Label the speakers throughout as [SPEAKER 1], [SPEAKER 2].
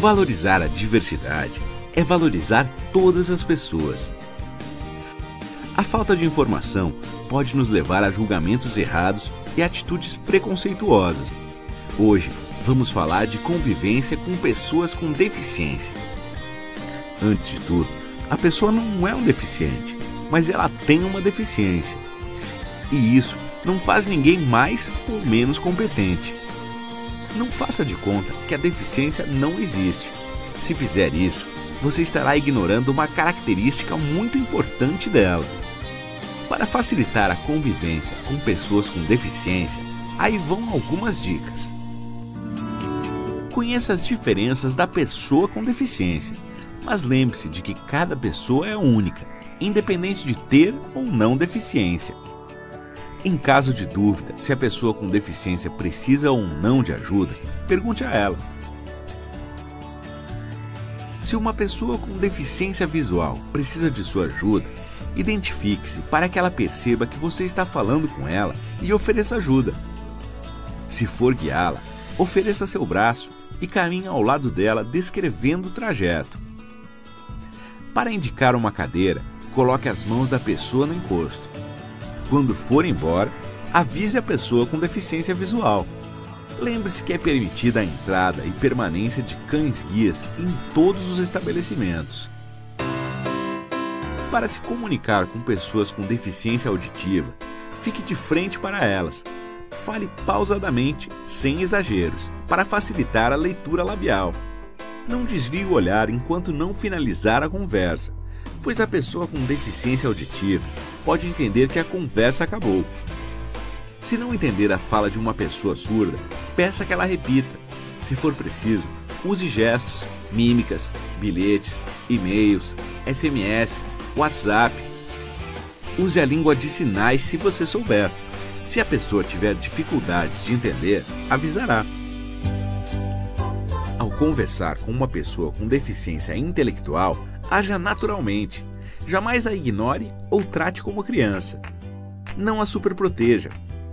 [SPEAKER 1] Valorizar a diversidade é valorizar todas as pessoas. A falta de informação pode nos levar a julgamentos errados e atitudes preconceituosas. Hoje, vamos falar de convivência com pessoas com deficiência. Antes de tudo, a pessoa não é um deficiente, mas ela tem uma deficiência. E isso não faz ninguém mais ou menos competente. Não faça de conta que a deficiência não existe. Se fizer isso, você estará ignorando uma característica muito importante dela. Para facilitar a convivência com pessoas com deficiência, aí vão algumas dicas. Conheça as diferenças da pessoa com deficiência, mas lembre-se de que cada pessoa é única, independente de ter ou não deficiência. Em caso de dúvida se a pessoa com deficiência precisa ou não de ajuda, pergunte a ela. Se uma pessoa com deficiência visual precisa de sua ajuda, identifique-se para que ela perceba que você está falando com ela e ofereça ajuda. Se for guiá-la, ofereça seu braço e caminhe ao lado dela descrevendo o trajeto. Para indicar uma cadeira, coloque as mãos da pessoa no encosto. Quando for embora, avise a pessoa com deficiência visual. Lembre-se que é permitida a entrada e permanência de cães-guias em todos os estabelecimentos. Para se comunicar com pessoas com deficiência auditiva, fique de frente para elas. Fale pausadamente, sem exageros, para facilitar a leitura labial. Não desvie o olhar enquanto não finalizar a conversa, pois a pessoa com deficiência auditiva pode entender que a conversa acabou. Se não entender a fala de uma pessoa surda, peça que ela repita. Se for preciso, use gestos, mímicas, bilhetes, e-mails, SMS, WhatsApp. Use a língua de sinais se você souber. Se a pessoa tiver dificuldades de entender, avisará. Conversar com uma pessoa com deficiência intelectual, haja naturalmente. Jamais a ignore ou trate como criança. Não a superproteja.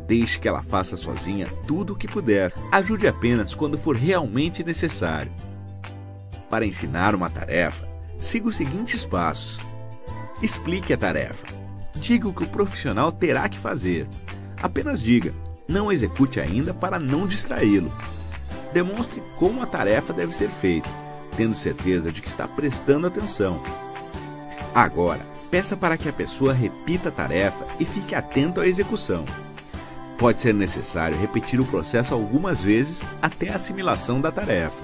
[SPEAKER 1] Deixe que ela faça sozinha tudo o que puder. Ajude apenas quando for realmente necessário. Para ensinar uma tarefa, siga os seguintes passos. Explique a tarefa. Diga o que o profissional terá que fazer. Apenas diga, não execute ainda para não distraí-lo. Demonstre como a tarefa deve ser feita, tendo certeza de que está prestando atenção. Agora, peça para que a pessoa repita a tarefa e fique atento à execução. Pode ser necessário repetir o processo algumas vezes até a assimilação da tarefa.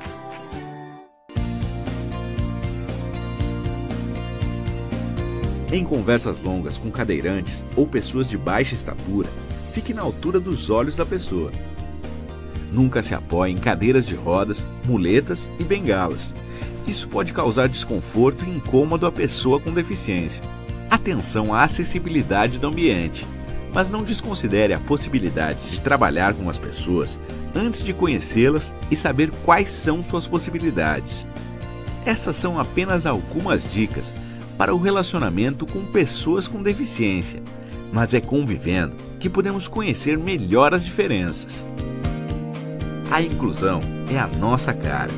[SPEAKER 1] Em conversas longas com cadeirantes ou pessoas de baixa estatura, fique na altura dos olhos da pessoa. Nunca se apoie em cadeiras de rodas, muletas e bengalas. Isso pode causar desconforto e incômodo à pessoa com deficiência. Atenção à acessibilidade do ambiente, mas não desconsidere a possibilidade de trabalhar com as pessoas antes de conhecê-las e saber quais são suas possibilidades. Essas são apenas algumas dicas para o relacionamento com pessoas com deficiência, mas é convivendo que podemos conhecer melhor as diferenças. A inclusão é a nossa cara.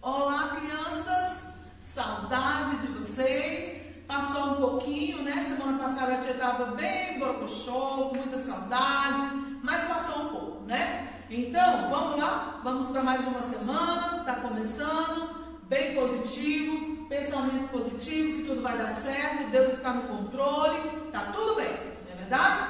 [SPEAKER 2] Olá, crianças! Saudade de vocês. Passou um pouquinho, né? Semana passada a tia estava bem borocochô, com muita saudade, mas passou um pouco, né? Então, vamos lá? Vamos para mais uma semana, tá começando, bem positivo, pensamento positivo, que tudo vai dar certo, Deus está no controle, tá tudo bem, não é verdade?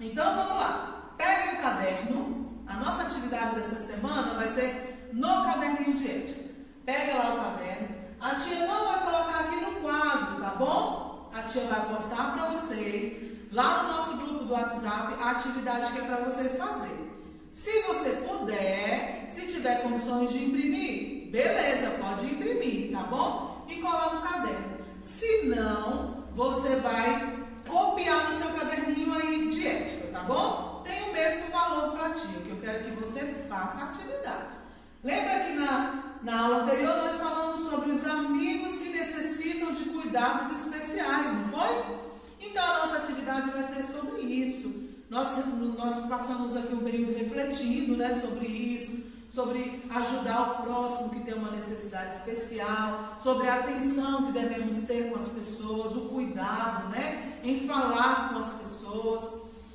[SPEAKER 2] Então, vamos lá. Pegue o caderno, a nossa atividade dessa semana vai ser no caderninho de ética. Pega lá o caderno. A tia não vai colocar aqui no quadro, tá bom? A tia vai postar para vocês lá no nosso grupo do WhatsApp a atividade que é para vocês fazerem. Se você puder, se tiver condições de imprimir, beleza, pode imprimir, tá bom? Você vai copiar no seu caderninho aí de ética, tá bom? Tem o mesmo valor para ti, que eu quero que você faça a atividade. Lembra que na, na aula anterior nós falamos sobre os amigos que necessitam de cuidados especiais, não foi? Então a nossa atividade vai ser sobre isso. Nós, nós passamos aqui um período refletindo né, sobre isso, sobre ajudar o próximo que tem uma necessidade especial, sobre a atenção que devemos ter com as pessoas, o cuidado né, em falar com as pessoas,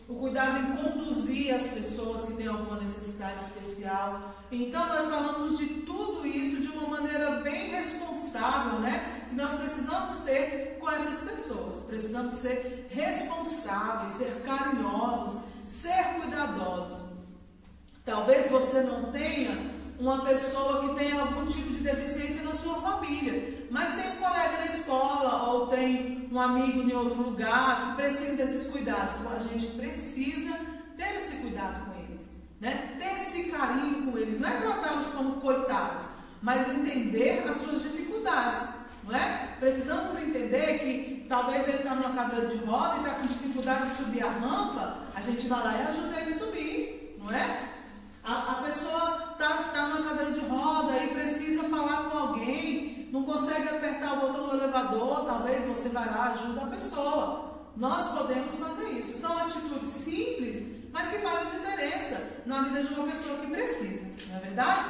[SPEAKER 2] o cuidado em conduzir as pessoas que têm alguma necessidade especial. Então, nós falamos de tudo isso de uma maneira bem responsável, né? Que nós precisamos ter com essas pessoas. Precisamos ser responsáveis, ser carinhosos, ser cuidadosos. Você não tenha uma pessoa que tenha algum tipo de deficiência na sua família, mas tem um colega na escola ou tem um amigo em outro lugar que precisa desses cuidados. A gente precisa ter esse cuidado com eles, né? Ter esse carinho com eles, não é tratá-los como coitados, mas entender as suas dificuldades, não é? Precisamos entender que talvez ele está numa cadeira de roda e está com dificuldade de subir a rampa, a gente vai lá e ajuda ele a subir, não é? consegue apertar o botão do elevador, talvez você vá lá, ajuda a pessoa. Nós podemos fazer isso. São atitudes simples, mas que fazem diferença na vida de uma pessoa que precisa, não é verdade?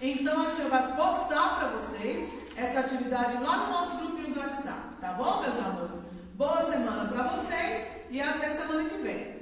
[SPEAKER 2] Então a tia vai postar para vocês essa atividade lá no nosso grupinho do WhatsApp, tá bom, meus amores? Boa semana para vocês e até semana que vem.